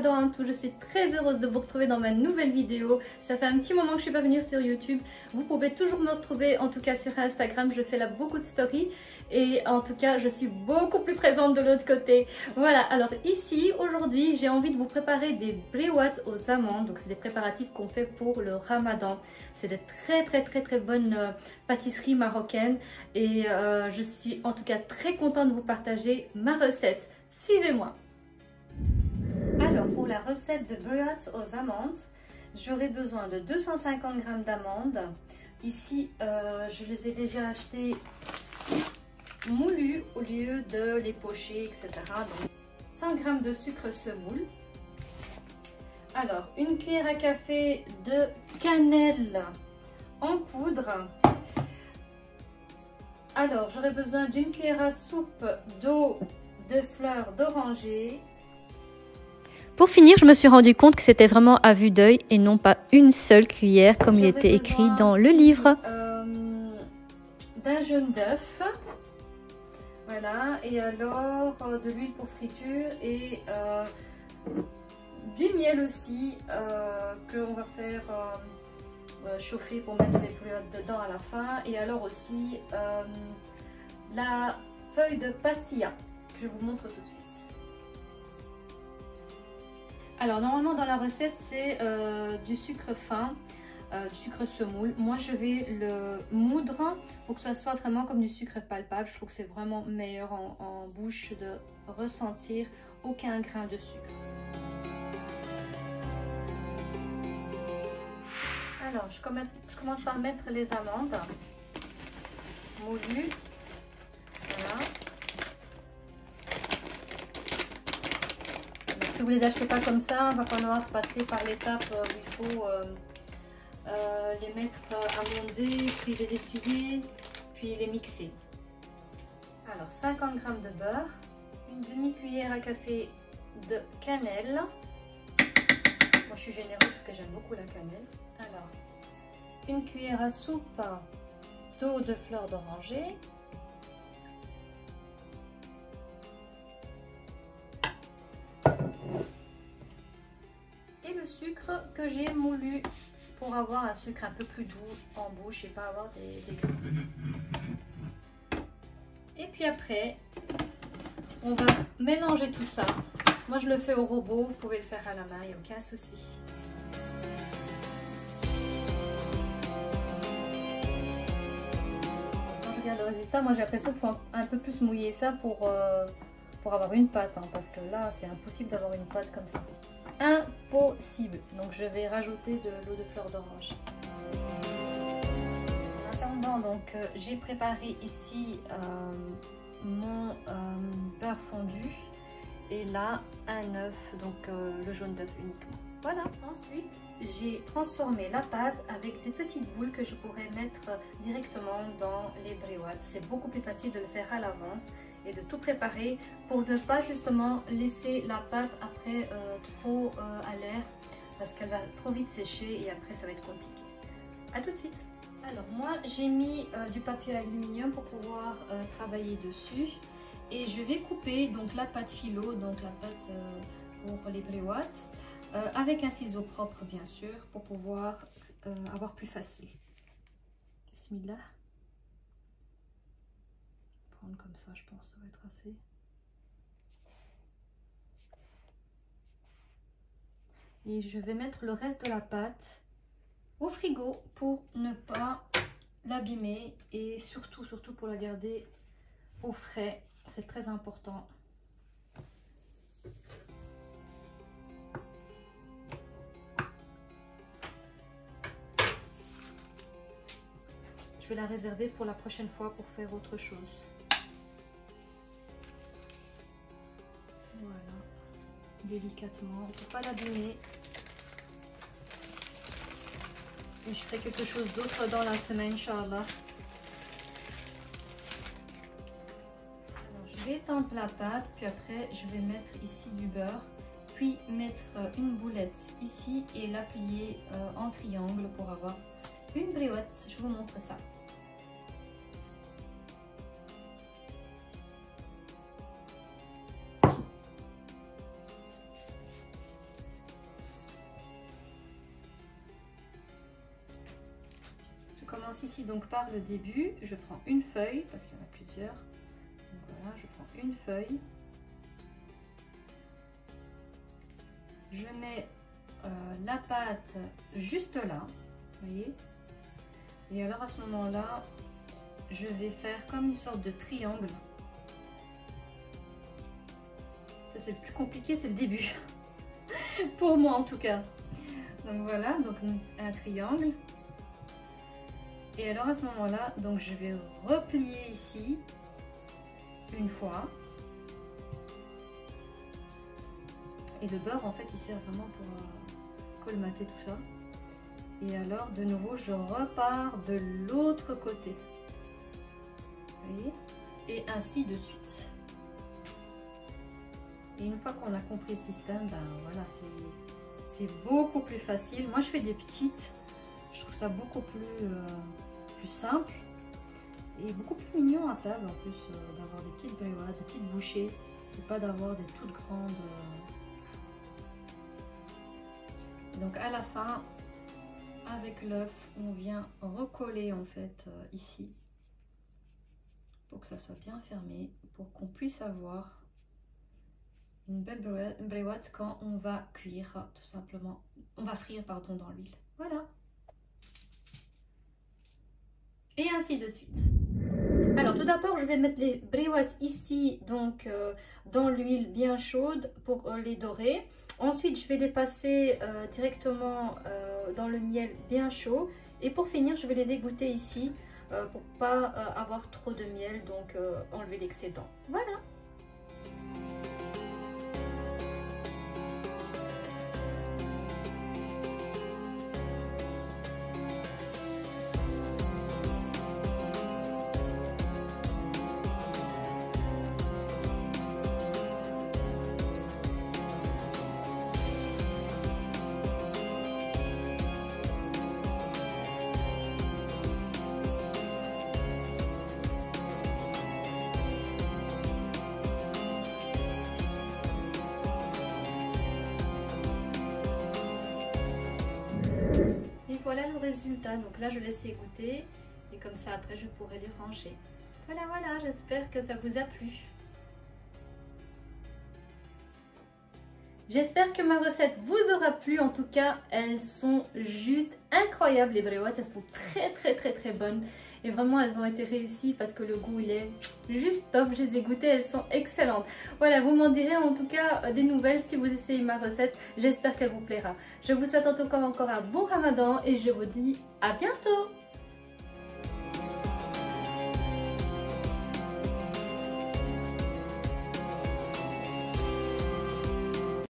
tous, je suis très heureuse de vous retrouver dans ma nouvelle vidéo. Ça fait un petit moment que je suis pas venue sur YouTube. Vous pouvez toujours me retrouver, en tout cas sur Instagram, je fais là beaucoup de stories. Et en tout cas, je suis beaucoup plus présente de l'autre côté. Voilà, alors ici, aujourd'hui, j'ai envie de vous préparer des brewats aux amandes. Donc c'est des préparatifs qu'on fait pour le ramadan. C'est des très très très très bonnes euh, pâtisseries marocaines. Et euh, je suis en tout cas très contente de vous partager ma recette. Suivez-moi pour la recette de briottes aux amandes, j'aurai besoin de 250 g d'amandes. Ici, euh, je les ai déjà achetées moulues au lieu de les pocher, etc. Donc, 100 g de sucre semoule. Alors, une cuillère à café de cannelle en poudre. Alors, j'aurai besoin d'une cuillère à soupe d'eau de fleurs d'oranger pour finir, je me suis rendu compte que c'était vraiment à vue d'œil et non pas une seule cuillère comme il était écrit dans le livre. Euh, d'un jaune d'œuf. Voilà, et alors euh, de l'huile pour friture et euh, du miel aussi que on va faire chauffer pour mettre les culottes dedans à la fin. Et alors aussi la feuille de pastilla je vous montre tout de suite. Alors normalement dans la recette c'est euh, du sucre fin, euh, du sucre semoule. Moi je vais le moudre pour que ça soit vraiment comme du sucre palpable. Je trouve que c'est vraiment meilleur en, bouche de ressentir aucun grain de sucre. Alors je commence par mettre les amandes moulues. Si vous les achetez pas comme ça, il va falloir passer par l'étape où il faut euh, euh, les mettre amondés, puis les essuyer, puis les mixer. Alors 50 g de beurre, une demi-cuillère à café de cannelle. Moi je suis généreuse parce que j'aime beaucoup la cannelle. Alors une cuillère à soupe d'eau de fleur d'oranger, sucre que j'ai moulu pour avoir un sucre un peu plus doux en bouche et pas avoir des, grains. Et puis après, on va mélanger tout ça. Moi, je le fais au robot. Vous pouvez le faire à la main, il n'y a aucun souci. Quand je regarde le résultat, moi j'ai l'impression qu'il faut un peu plus mouiller ça pour, euh, pour avoir une pâte. Hein, parce que là, c'est impossible d'avoir une pâte comme ça impossible. Donc je vais rajouter de l'eau de fleur d'orange. En donc euh, j'ai préparé ici euh, mon euh, beurre fondu et là un œuf, donc le jaune d'œuf uniquement. Voilà, ensuite j'ai transformé la pâte avec des petites boules que je pourrais mettre directement dans les briottes. C'est beaucoup plus facile de le faire à l'avance et de tout préparer pour ne pas justement laisser la pâte après euh, trop euh, à l'air parce qu'elle va trop vite sécher et après ça va être compliqué. A tout de suite Alors moi j'ai mis euh, du papier aluminium pour pouvoir travailler dessus et je vais couper donc la pâte philo, donc la pâte pour les briottes avec un ciseau propre bien sûr pour pouvoir avoir plus facile. Bismillah comme ça, je pense, ça va être assez. Et je vais mettre le reste de la pâte au frigo pour ne pas l'abîmer et surtout, surtout pour la garder au frais. C'est très important. Je vais la réserver pour la prochaine fois pour faire autre chose. Délicatement pour pas l'abîmer. Et je ferai quelque chose d'autre dans la semaine, Inch'Allah. je vais étendre la pâte, puis après je vais mettre ici du beurre, puis mettre une boulette ici et la plier euh, en triangle pour avoir une briotte. Je vous montre ça. Commence ici donc par le début. Je prends une feuille, parce qu'il y en a plusieurs. Voilà, je prends une feuille. Je mets euh, la pâte juste là, vous voyez. Et alors à ce moment-là, je vais faire comme une sorte de triangle. Ça c'est le plus compliqué, c'est le début. Pour moi en tout cas. Donc voilà, donc un triangle. Et alors à ce moment-là, donc je vais replier ici une fois. Et le beurre en fait il sert vraiment pour euh, colmater tout ça. Et alors de nouveau je repars de l'autre côté. Vous voyez? Et ainsi de suite. Et une fois qu'on a compris le système, ben voilà, c'est beaucoup plus facile. Moi je fais des petites, je trouve ça beaucoup plus, euh, plus simple et beaucoup plus mignon à table en plus euh, d'avoir des petites brioches, des petites bouchées et pas d'avoir des toutes grandes. Donc à la fin, avec l'œuf, on vient recoller en fait euh, ici pour que ça soit bien fermé, pour qu'on puisse avoir une belle brioche quand on va cuire tout simplement, on va frire pardon dans l'huile. Voilà. Et ainsi de suite. Alors tout d'abord je vais mettre les brioches ici donc euh, dans l'huile bien chaude pour euh, les dorer. Ensuite je vais les passer euh, directement dans le miel bien chaud. Et pour finir je vais les égoutter ici pour pas avoir trop de miel donc enlever l'excédent. Voilà. Voilà le résultat. Donc là, je laisse égoutter et comme ça, après, je pourrai les ranger. Voilà, voilà, j'espère que ça vous a plu. J'espère que ma recette vous aura plu. En tout cas, elles sont juste incroyables. Les briottes, elles sont très, très, très, très bonnes. Et vraiment, elles ont été réussies parce que le goût, il est juste top. Je les ai goûtées, elles sont excellentes. Voilà, vous m'en direz en tout cas euh, des nouvelles si vous essayez ma recette. J'espère qu'elle vous plaira. Je vous souhaite en tout cas encore un bon ramadan et je vous dis à bientôt